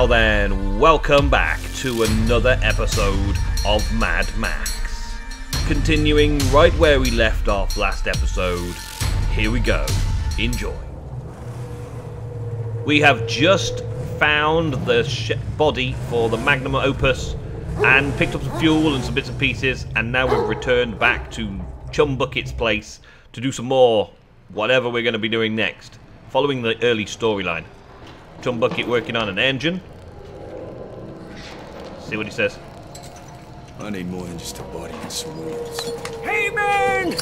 Now then, welcome back to another episode of Mad Max. Continuing right where we left off last episode, here we go. Enjoy. We have just found the body for the magnum opus and picked up some fuel and some bits and pieces, and now we've returned back to Chum Bucket's place to do some more whatever we're going to be doing next, following the early storyline. Chum Bucket working on an engine. See what he says. I need more than just a body and some wheels. Hey, man!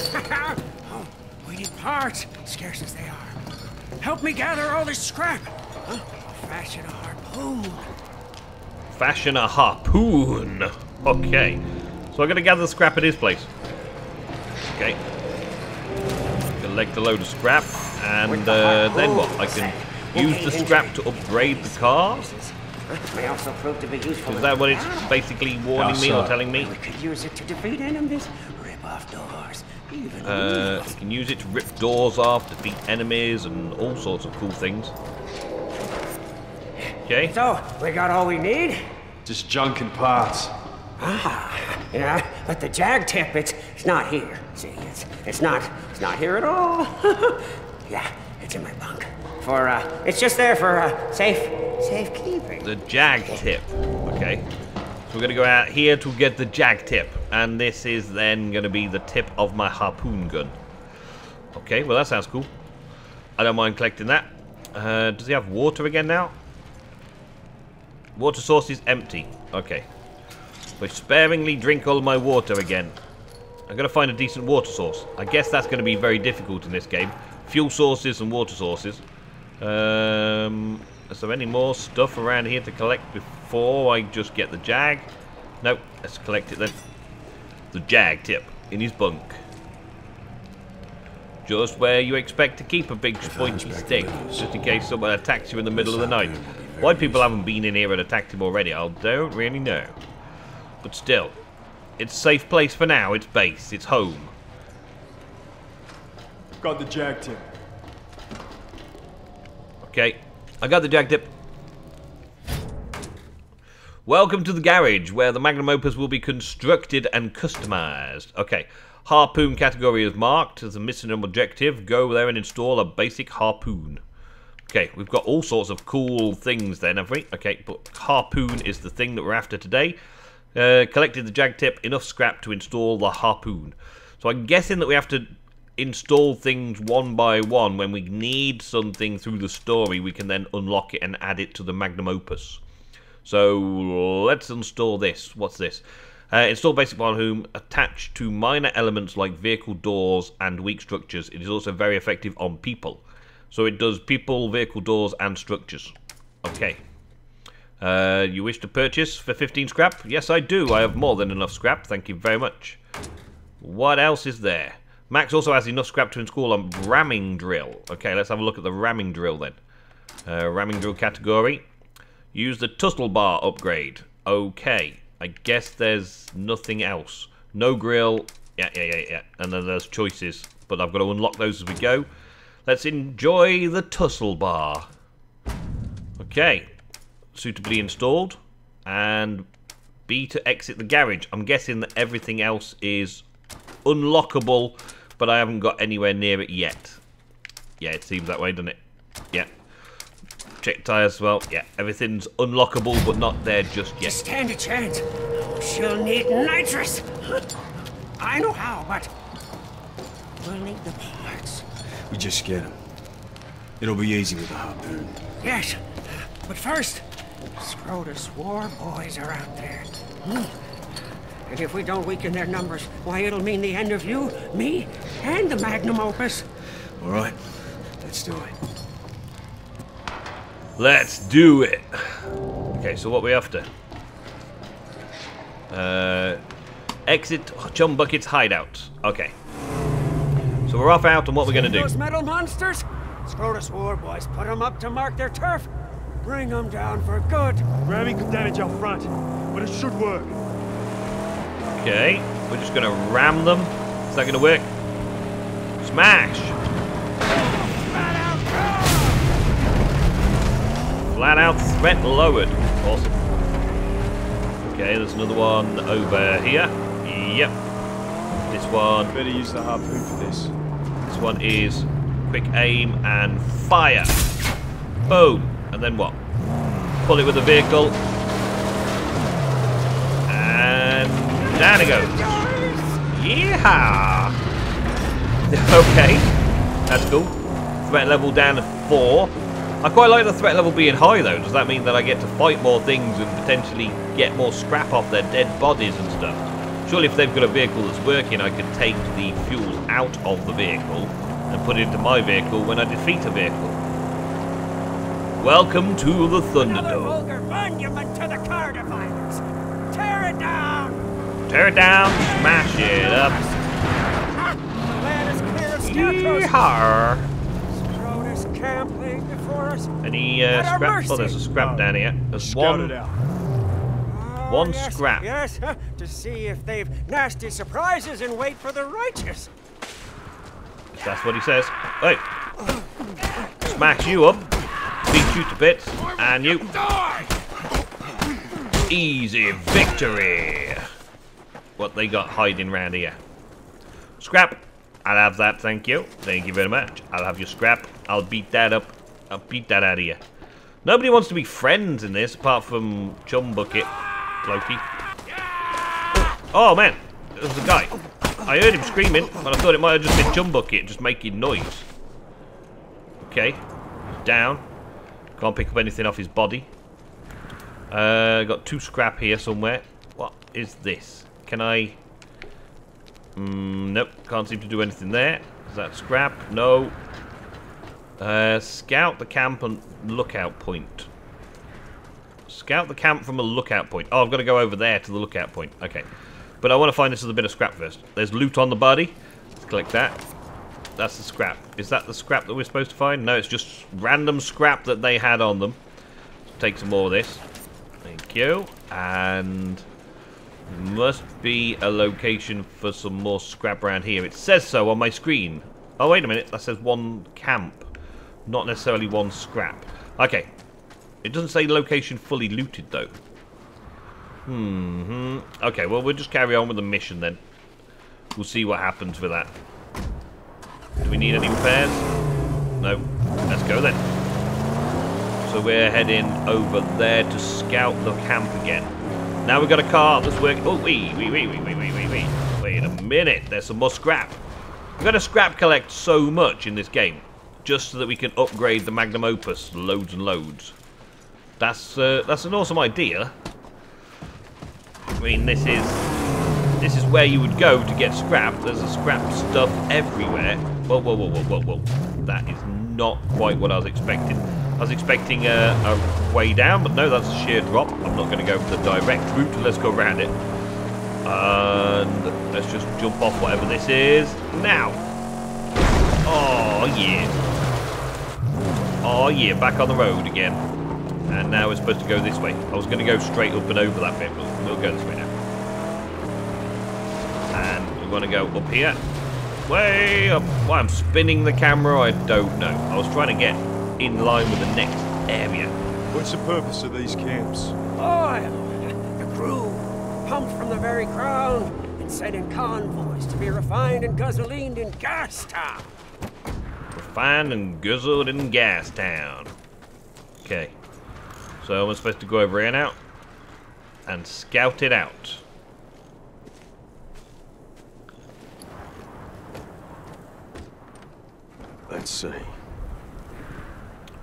oh, we need parts, scarce as they are. Help me gather all this scrap. Huh? I'll fashion a harpoon. Fashion a harpoon. Okay. So I'm going to gather the scrap at his place. Okay. Collect a load of scrap. And uh, then what? I can use the scrap to upgrade the car? May also prove to be useful. Is that what it's basically warning me or telling me? We could use it to defeat enemies, rip off doors, even Uh, you can use it to rip doors off, defeat enemies, and all sorts of cool things. Okay. So, we got all we need? Just junk and parts. Ah, yeah, but the jag tip, it's, it's not here. See, it's, it's not, it's not here at all. yeah, it's in my bunk. For, uh, it's just there for, uh, safe, safekeeping. The jag tip. Okay. So we're going to go out here to get the jag tip. And this is then going to be the tip of my harpoon gun. Okay, well that sounds cool. I don't mind collecting that. Uh, does he have water again now? Water source is empty. Okay. I sparingly drink all my water again. I'm going to find a decent water source. I guess that's going to be very difficult in this game. Fuel sources and water sources. Um, is there any more stuff around here to collect before I just get the jag? Nope, let's collect it then. The jag tip in his bunk. Just where you expect to keep a big pointy stick, just in case someone attacks you in the middle of the night. Why people haven't been in here and attacked him already, I don't really know. But still, it's a safe place for now, it's base, it's home. Got the jag tip. Okay, I got the jag tip. Welcome to the garage, where the magnum opus will be constructed and customized. Okay, harpoon category is marked as a mission objective. Go there and install a basic harpoon. Okay, we've got all sorts of cool things then, have we? Okay, but harpoon is the thing that we're after today. Uh, collected the jag tip, enough scrap to install the harpoon. So I'm guessing that we have to install things one by one. When we need something through the story, we can then unlock it and add it to the magnum opus. So let's install this. What's this? Uh, install basic harpoon attached to minor elements like vehicle doors and weak structures. It is also very effective on people. So it does people, vehicle doors, and structures. Okay. Uh, you wish to purchase for 15 scrap? Yes, I do. I have more than enough scrap. Thank you very much. What else is there? Max also has enough scrap to install a ramming drill. Okay, let's have a look at the ramming drill then. Uh, ramming drill category. Use the tussle bar upgrade. Okay, I guess there's nothing else. No grill. Yeah, yeah, yeah, yeah. And then there's choices, but I've got to unlock those as we go. Let's enjoy the tussle bar. Okay, suitably installed. And B to exit the garage. I'm guessing that everything else is unlockable, but I haven't got anywhere near it yet. Yeah, it seems that way, doesn't it? Yeah. Check tyres as well. Yeah, everything's unlockable, but not there just yet. Just stand a chance. She'll need nitrous. I know how, but we'll need the parts. We just get them. It'll be easy with the harpoon. Yes, but first, Scrotus war boys are out there. Hmm. And if we don't weaken their numbers, why, it'll mean the end of you, me, and the magnum opus. All right, let's do it. Let's do it. Okay, so what we after? Uh, exit Chum Bucket's hideout. Okay. So we're off out, and what we're gonna do? Those metal monsters? Scrotus war boys put them up to mark their turf. Bring them down for good. Ramming could damage our front, but it should work. Okay, we're just gonna ram them. Is that gonna work? Smash! Flat out threat lowered. Awesome. Okay, there's another one over here. Yep. This one, Better use the harpoon for this. this one is quick aim and fire. Boom. And then what? Pull it with the vehicle. Down it goes. Yeah. okay, that's cool. Threat level down to four. I quite like the threat level being high though. Does that mean that I get to fight more things and potentially get more scrap off their dead bodies and stuff? Surely if they've got a vehicle that's working, I could take the fuel out of the vehicle and put it into my vehicle when I defeat a vehicle. Welcome to the Thunderdome. vulgar monument to the car dividers. Tear it down. Tear it down, smash it up. The land is clear of scarecrows. Yeehaw! Throw this camp laying before us. Any uh, At scrap? Oh, there's a scrap down here. There's Scout one. out. Oh, One yes, scrap. Yes, huh, to see if they've nasty surprises and wait for the righteous. That's what he says. Hey, smash you up, beat you to bits, and you. Easy victory. What they got hiding around here? Scrap. I'll have that, thank you. Thank you very much. I'll have your scrap. I'll beat that up. I'll beat that out of you. Nobody wants to be friends in this apart from Chum Bucket, Loki. Oh man, there's a guy. I heard him screaming, but I thought it might have just been Chum Bucket just making noise. Okay, down. Can't pick up anything off his body. Uh, got two scrap here somewhere. What is this? Can I? Mm, nope, can't seem to do anything there. Is that scrap? No. Uh, scout the camp and lookout point. Scout the camp from a lookout point. Oh, I've got to go over there to the lookout point. Okay. But I want to find this as a bit of scrap first. There's loot on the body. Let's click that. That's the scrap. Is that the scrap that we're supposed to find? No, it's just random scrap that they had on them. Let's take some more of this. Thank you. And must be a location for some more scrap around here. It says so on my screen. Oh, wait a minute. That says one camp. Not necessarily one scrap. Okay. It doesn't say location fully looted, though. Hmm. Okay, well, we'll just carry on with the mission then. We'll see what happens with that. Do we need any repairs? No. Let's go then. So we're heading over there to scout the camp again. Now we've got a car that's working. Oh, wait, wait, wait, wait, wait, wait, wait, wait. A minute. There's some more scrap. We've got to scrap collect so much in this game. Just so that we can upgrade the Magnum Opus loads and loads. That's uh, that's an awesome idea. I mean, this is this is where you would go to get scrap. There's a scrap stuff everywhere. Whoa, whoa, whoa, whoa, whoa, whoa. That is not quite what I was expecting. I was expecting a, a way down, but no, that's a sheer drop. I'm not going to go for the direct route. Let's go around it. And let's just jump off whatever this is. Now. Oh, yeah. Oh, yeah, back on the road again. And now we're supposed to go this way. I was going to go straight up and over that bit, but we'll go this way now. And we want to go up here. Way up. Why I'm spinning the camera, I don't know. I was trying to get in line with the next area. What's the purpose of these camps? Oil, the crude, pumped from the very ground and sent in convoys to be refined and gasolined in Gas Town. Refined and guzzled in Gas Town. Okay. So I'm supposed to go over here now and scout it out. Let's see.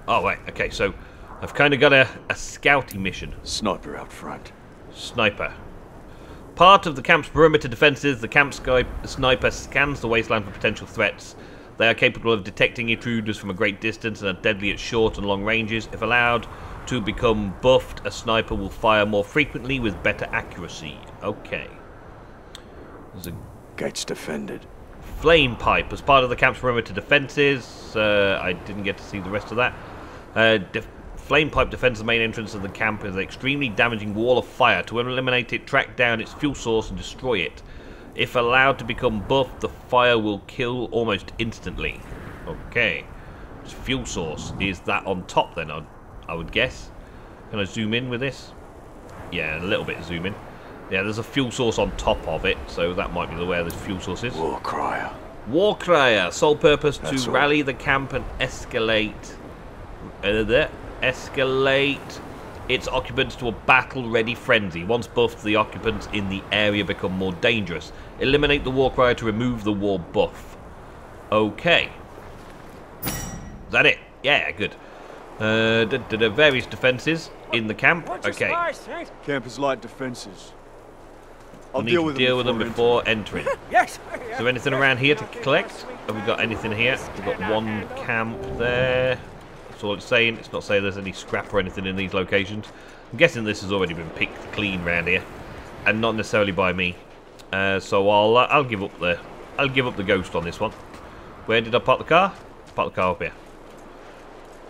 Oh, right. Okay, so I've kind of got a, a scouting mission. Sniper out front. Sniper. Part of the camp's perimeter defenses, the camp sky sniper scans the wasteland for potential threats. They are capable of detecting intruders from a great distance and are deadly at short and long ranges. If allowed to become buffed, a sniper will fire more frequently with better accuracy. Okay. There's a Gates defended. flame pipe as part of the camp's perimeter defenses. Uh, I didn't get to see the rest of that. Uh, flame pipe defends the main entrance of the camp as an extremely damaging wall of fire. To eliminate it, track down its fuel source and destroy it. If allowed to become buffed, the fire will kill almost instantly. Okay. Its fuel source is that on top then, I, I would guess. Can I zoom in with this? Yeah, a little bit zoom in. Yeah, there's a fuel source on top of it, so that might be the where the fuel source is. War crier. War Crier, sole purpose That's to all. rally the camp and escalate. Uh, the, escalate its occupants to a battle-ready frenzy. Once buffed, the occupants in the area become more dangerous. Eliminate the War Crier to remove the war buff. Okay. Is that it? Yeah, good. Uh, da, da, da, various defences in the camp. Okay. spice, Saint? Campers light defences. I'll We need deal to with deal with them them before before entering. Yes. Is there anything around here to collect? Have we got anything here? We've got one camp there. All it's saying. It's not saying there's any scrap or anything in these locations. I'm guessing this has already been picked clean round here, and not necessarily by me. Uh, so I'll uh, I'll give up the I'll give up the ghost on this one. Where did I park the car? Park the car up here.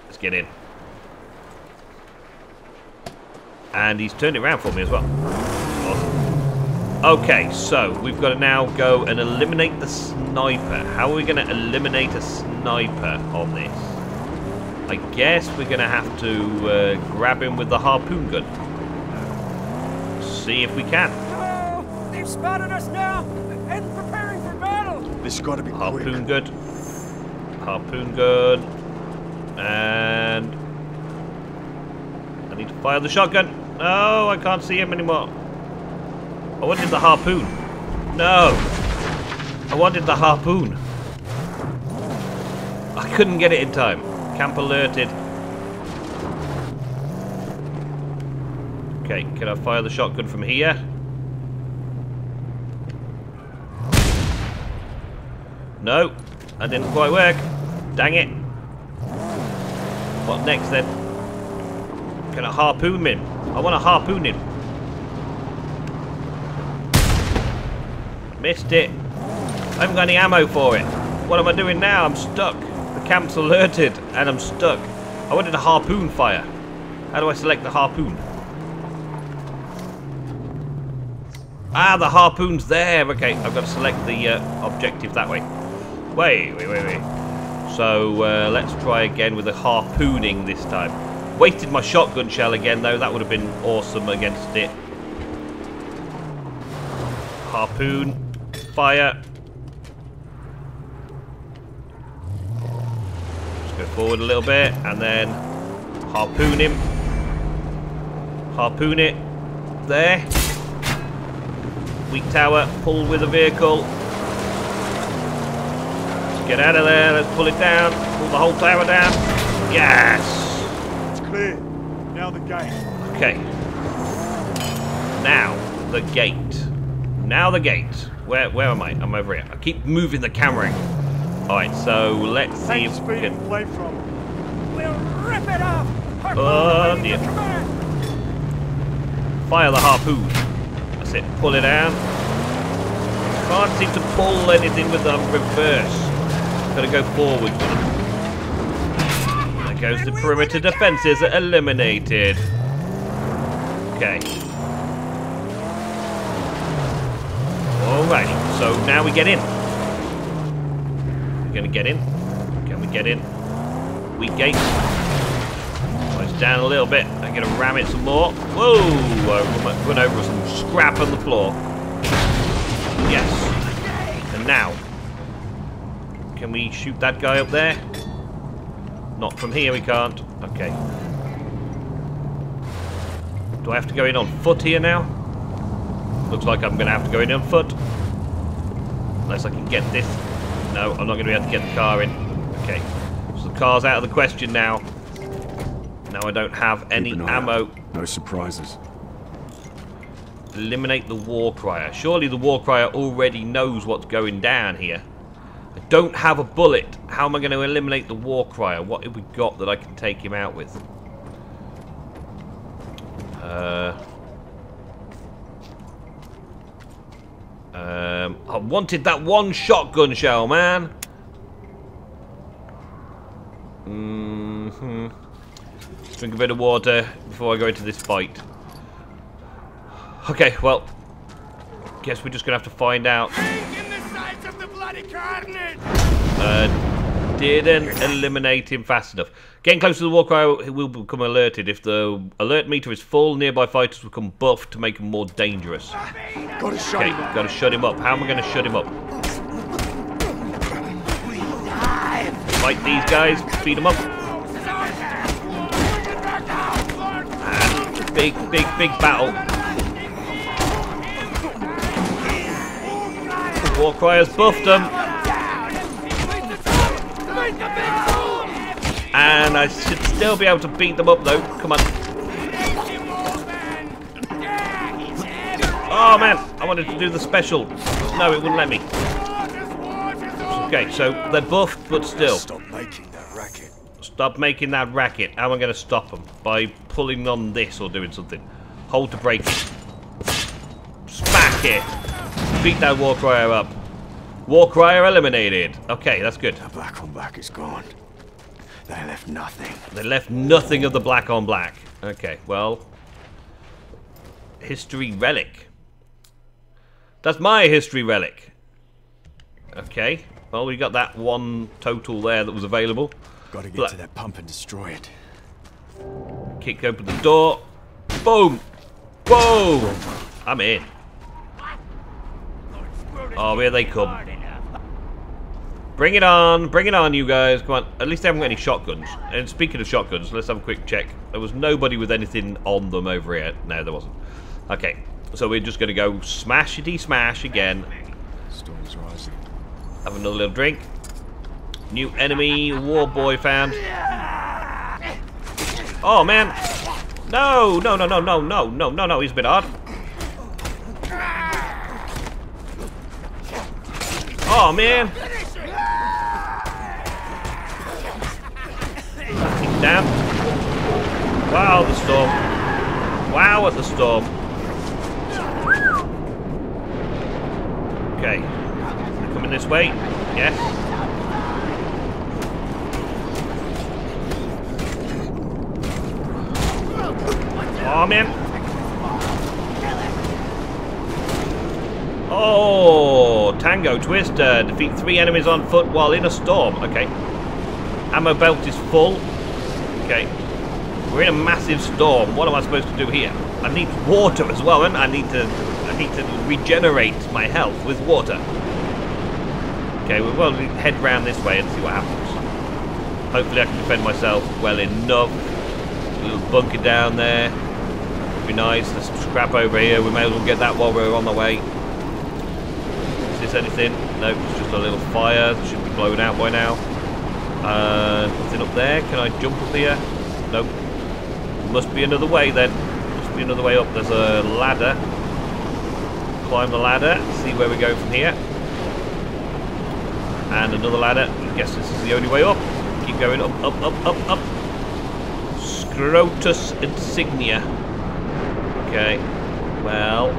Let's get in. And he's turned it around for me as well. Awesome. Okay, so we've got to now go and eliminate the sniper. How are we going to eliminate a sniper on this? I guess we're going to have to uh, grab him with the harpoon gun. See if we can. Oh, they've spotted us now and preparing for battle. This got to be Harpoon quick. gun. Harpoon gun. And... I need to fire the shotgun. No, I can't see him anymore. I wanted the harpoon. No. I wanted the harpoon. I couldn't get it in time. Camp alerted. Okay, can I fire the shotgun from here? No, that didn't quite work. Dang it. What next then? Can I harpoon him? I want to harpoon him. Missed it. I haven't got any ammo for it. What am I doing now? I'm stuck. Camp's alerted and I'm stuck. I wanted a harpoon fire. How do I select the harpoon? Ah, the harpoon's there. Okay, I've got to select the uh, objective that way. Wait, wait, wait, wait. So uh, let's try again with the harpooning this time. Wasted my shotgun shell again, though. That would have been awesome against it. Harpoon. Fire. Just go forward a little bit, and then harpoon him. Harpoon it. There. Weak tower. Pull with the vehicle. Let's get out of there. Let's pull it down. Pull the whole tower down. Yes. It's clear. Now the gate. Okay. Now the gate. Now the gate. Where where am I? I'm over here. I keep moving the camera. Alright, so let's see if we can play from. We'll rip it off. Oh, dear. fire the harpoon. That's it. Pull it out. Can't seem to pull anything with the reverse. Gotta go forward with it. There goes the perimeter defenses are eliminated. Okay. Alright, so now we get in. We're gonna get in. Can we get in? Weak gate. It's down a little bit. I'm gonna ram it some more. Whoa! I run- over some scrap on the floor. Yes. And now, can we shoot that guy up there? Not from here, we can't. Okay. Do I have to go in on foot here now? Looks like I'm gonna have to go in on foot. Unless I can get this. No, I'm not gonna be able to get the car in. Okay. So the car's out of the question now. Now I don't have any eye out. ammo. No surprises. Eliminate the war crier. Surely the war crier already knows what's going down here. I don't have a bullet. How am I going to eliminate the war crier? What have we got that I can take him out with? Uh, um, I wanted that one shotgun shell, man. Mm hmm Drink a bit of water before I go into this fight. Okay, well, guess we're just gonna have to find out. In the sights of the bloody carnage. Uh, Didn't eliminate him fast enough. Getting close to the war cry will become alerted. If the alert meter is full, nearby fighters will become buffed to make him more dangerous. Gotta shut Okay, him up. gotta shut him up. How am I gonna shut him up? Fight these guys, beat them up. And big, big, big battle. The war cry has buffed them. And I should still be able to beat them up though. Come on. Oh man, I wanted to do the special. No, it wouldn't let me. Okay, so they're buffed, but still. Stop making that racket. Stop making that racket. How am I going to stop them? By pulling on this or doing something. Hold to break it. Smack it. Beat that war crier up. War crier eliminated. Okay, that's good. The black on black is gone. They left nothing. They left nothing of the black on black. Okay, well. History relic. That's my history relic. Okay. Well, we got that one total there that was available. Gotta get Black- to that pump and destroy it. Kick open the door. Boom! Boom! I'm in. Oh, here they come. Bring it on, bring it on, you guys. Come on. At least they haven't got any shotguns. And speaking of shotguns, let's have a quick check. There was nobody with anything on them over here. No, there wasn't. Okay, so we're just going to go smashity smash again. Storm's rising. Have another little drink. New enemy, war boy found. Oh man! No, no, no, no, no, no, no, no, no, he's a bit hard. Oh man! Down. Wow, the storm. Wow, at the storm. Okay. They're coming this way. Yes. Oh, man. Oh, Tango Twister. Defeat three enemies on foot while in a storm. Okay. Ammo belt is full. Okay. We're in a massive storm. What am I supposed to do here? I need water as well, and I need to I need to regenerate my health with water. Okay, we'll well, head round this way and see what happens. Hopefully I can defend myself well enough. A little bunker down there. Be nice. There's some scrap over here. We may as well get that while we're on the way. Is this anything? No, it's just a little fire. It Should be blown out by now. Uh, nothing up there. Can I jump up here? Nope. Must be another way then. Must be another way up. There's a ladder. Climb the ladder. See where we go from here. And another ladder. I guess this is the only way up. Keep going up, up, up, up, up. Scrotus insignia. Okay. Well.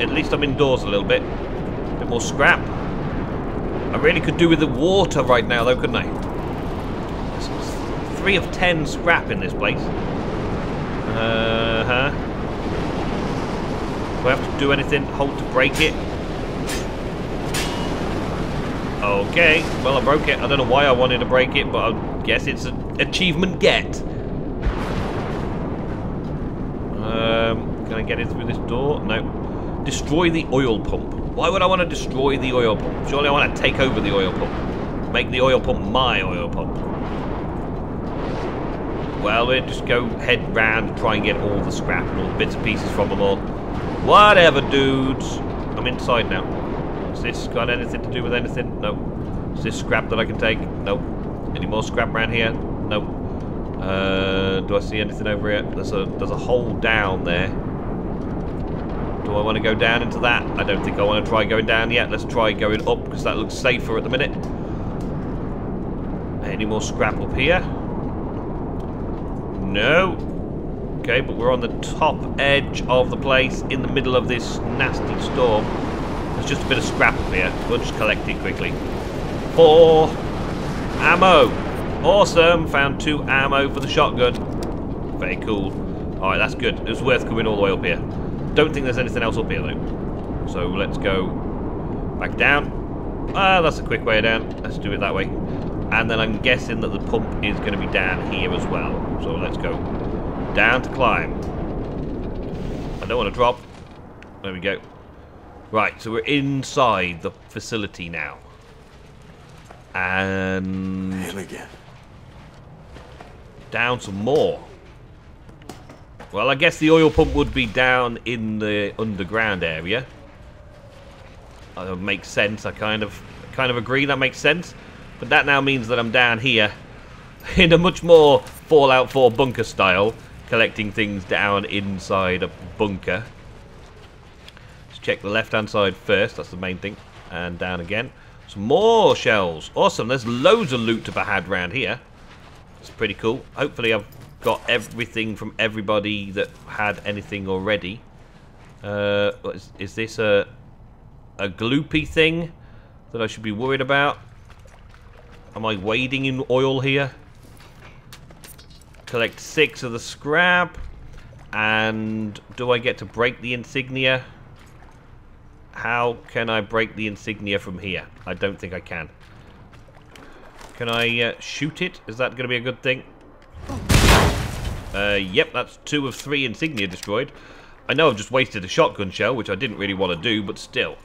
At least I'm indoors a little bit. A bit more scrap. I really could do with the water right now, though, couldn't I? Three of ten scrap in this place. Uh huh. Do I have to do anything? Hold to break it? Okay, well I broke it. I don't know why I wanted to break it, but I guess it's an achievement get. Um, can I get in through this door? No. Destroy the oil pump. Why would I want to destroy the oil pump? Surely I want to take over the oil pump. Make the oil pump my oil pump. Well, we'll just go head round and try and get all the scrap and all the bits and pieces from them all. Whatever, dudes. I'm inside now. Has this got anything to do with anything? No. Is this scrap that I can take? No. Any more scrap around here? No. Uh, do I see anything over here? There's a there's a hole down there. Do I want to go down into that? I don't think I want to try going down yet. Let's try going up because that looks safer at the minute. Any more scrap up here? No. Okay, but we're on the top edge of the place in the middle of this nasty storm. There's just a bit of scrap up here. We'll just collect it quickly. Four ammo. Awesome. Found two ammo for the shotgun. Very cool. Alright, that's good. It was worth coming all the way up here. Don't think there's anything else up here though. So let's go back down. Ah, that's a quick way down. Let's do it that way. And then I'm guessing that the pump is going to be down here as well. So let's go. Down to climb. I don't want to drop. There we go. Right, so we're inside the facility now. And Hell again. down some more. Well, I guess the oil pump would be down in the underground area. Uh, that makes sense. I kind of, kind of agree. That makes sense. But that now means that I'm down here in a much more Fallout 4 bunker style, collecting things down inside a bunker. Let's check the left-hand side first. That's the main thing. And down again. Some more shells. Awesome. There's loads of loot to be had around here. It's pretty cool. Hopefully I've got everything from everybody that had anything already. Uh, is, is this a a gloopy thing that I should be worried about? Am I wading in oil here? Collect six of the scrap. And do I get to break the insignia? How can I break the insignia from here? I don't think I can. Can I uh, shoot it? Is that going to be a good thing? Uh, yep, that's two of three insignia destroyed. I know I've just wasted a shotgun shell, which I didn't really want to do, but still.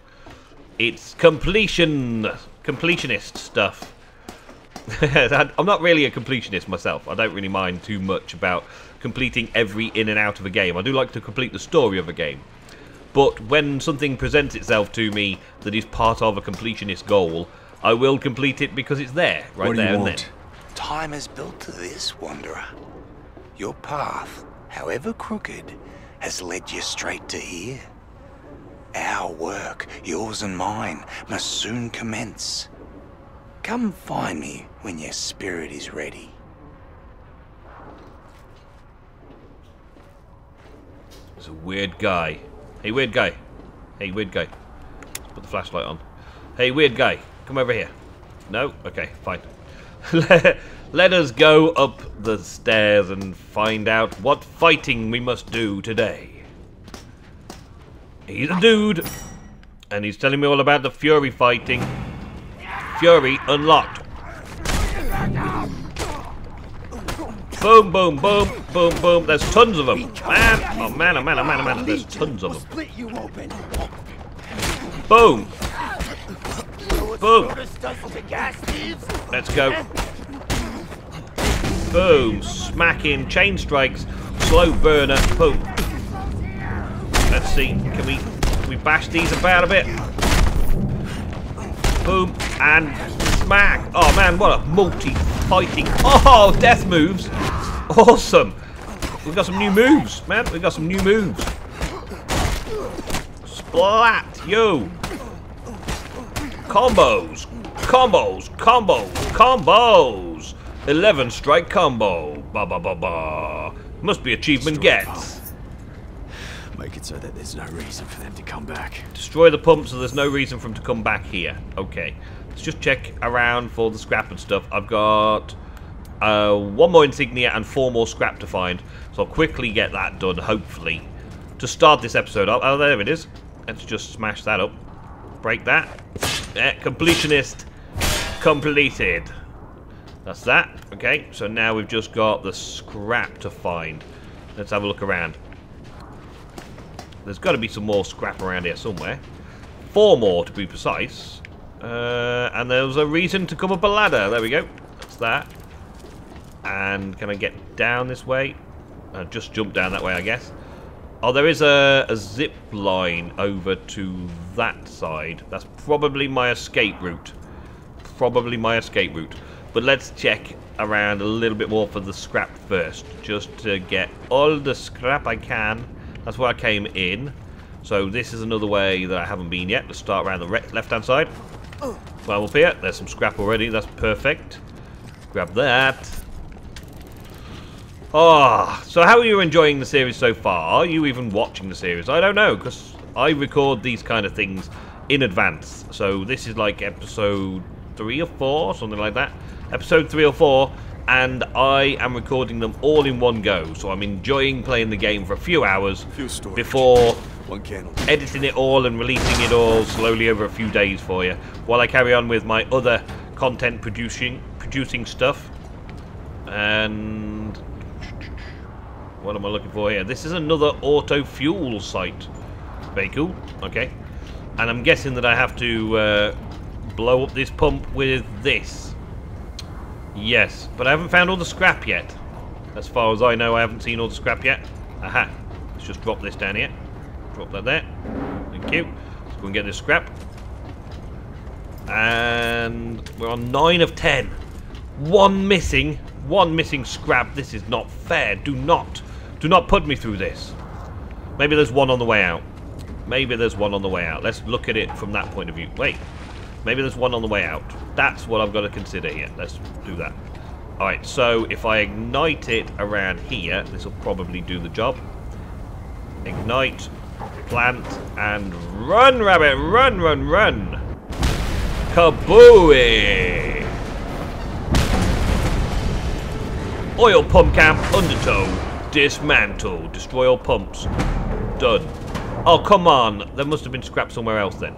It's completion, completionist stuff. I'm not really a completionist myself. I don't really mind too much about completing every in and out of a game. I do like to complete the story of a game. But when something presents itself to me that is part of a completionist goal, I will complete it because it's there, right what there you and want? then. Time is built to this, Wanderer. Your path, however crooked, has led you straight to here. Our work, yours and mine, must soon commence. Come find me when your spirit is ready. It's a weird guy. Hey, weird guy. Hey, weird guy. Put the flashlight on. Hey, weird guy. Come over here. No? Okay, fine. Let us go up the stairs and find out what fighting we must do today. He's a dude, and he's telling me all about the Fury fighting. Fury unlocked. Boom, boom, boom, boom, boom. There's tons of them. Man, oh man, oh man, oh man, oh man. Oh, there's tons of them. Boom. Boom. Let's go. Boom. Smacking. Chain strikes. Slow burner. Boom. Let's see. Can we can we bash these about a bit? Boom. And smack. Oh man, what a multi-fighting. Oh, death moves. Awesome. We've got some new moves, man. We've got some new moves. Splat. Yo. Combos, combos, combos, combos. 11 strike combo. Ba ba ba ba. Must be achievement gets. Make it so that there's no reason for them to come back. Destroy the pump so there's no reason for them to come back here. Okay. Let's just check around for the scrap and stuff. I've got uh, one more insignia and four more scrap to find. So I'll quickly get that done, hopefully. To start this episode up. Oh, there it is. Let's just smash that up. Break that. Yeah, completionist completed. That's that. Okay, so now we've just got the scrap to find. Let's have a look around. There's got to be some more scrap around here somewhere. Four more to be precise. Uh, and there was a reason to come up a ladder. There we go. That's that. And can I get down this way? Uh, just jump down that way, I guess. Oh, there is a, a zip line over to that side. That's probably my escape route. Probably my escape route. But let's check around a little bit more for the scrap first. Just to get all the scrap I can. That's where I came in. So this is another way that I haven't been yet. Let's start around the left-hand side. Climb up here. There's some scrap already. That's perfect. Grab that. Oh, so how are you enjoying the series so far? Are you even watching the series? I don't know, because I record these kind of things in advance. So this is like episode three or four, something like that. Episode three or four, and I am recording them all in one go. So I'm enjoying playing the game for a few hours before editing it all and releasing it all slowly over a few days for you while I carry on with my other content producing producing stuff. And what am I looking for here? This is another auto fuel site. Very cool. Okay. And I'm guessing that I have to uh, blow up this pump with this. Yes, but I haven't found all the scrap yet. As far as I know, I haven't seen all the scrap yet. Aha. Let's just drop this down here. Drop that there. Thank you. Let's go and get this scrap. And we're on 9 of 10. One missing. One missing scrap. This is not fair. Do not. Do not put me through this. Maybe there's one on the way out. Maybe there's one on the way out. Let's look at it from that point of view. Wait. Maybe there's one on the way out. That's what I've got to consider here. Let's do that. Alright, so if I ignite it around here, this will probably do the job. Ignite, plant, and run, rabbit! Run, run, run! Kabooey! Oil pump camp, undertow, dismantle, destroy all pumps. Done. Oh, come on. There must have been scrap somewhere else then.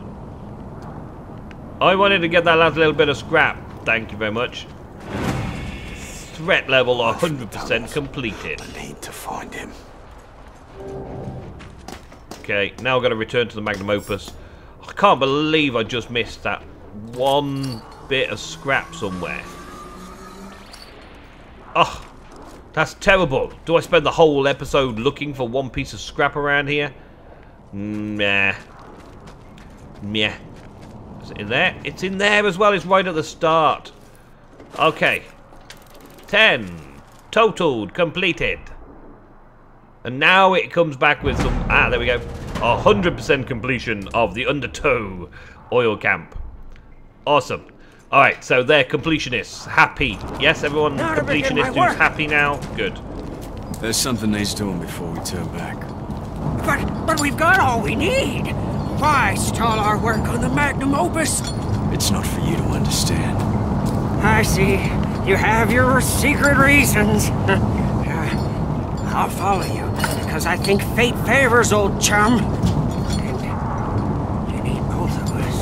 I wanted to get that last little bit of scrap. Thank you very much. Threat level 100% completed. I need to find him. Okay, now I've got to return to the Magnum Opus. I can't believe I just missed that one bit of scrap somewhere. Oh, that's terrible. Do I spend the whole episode looking for one piece of scrap around here? Nah. Meh. Is it in there? It's in there as well. It's right at the start. Okay. 10. Totaled. Completed. And now it comes back with some... Ah, there we go. 100% completion of the Undertow oil camp. Awesome. Alright, so they're completionists. Happy. Yes, everyone Now to begin my completionist who's happy now? Good. There's something needs doing before we turn back. But, but we've got all we need. Why stall our work on the magnum opus? It's not for you to understand. I see. You have your secret reasons. Uh, I'll follow you, because I think fate favors old chum. And you need both of us.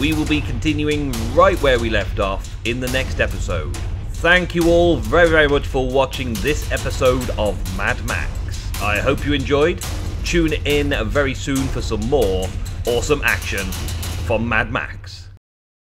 We will be continuing right where we left off in the next episode. Thank you all very, very much for watching this episode of Mad Max. I hope you enjoyed. Tune in very soon for some more awesome action from Mad Max.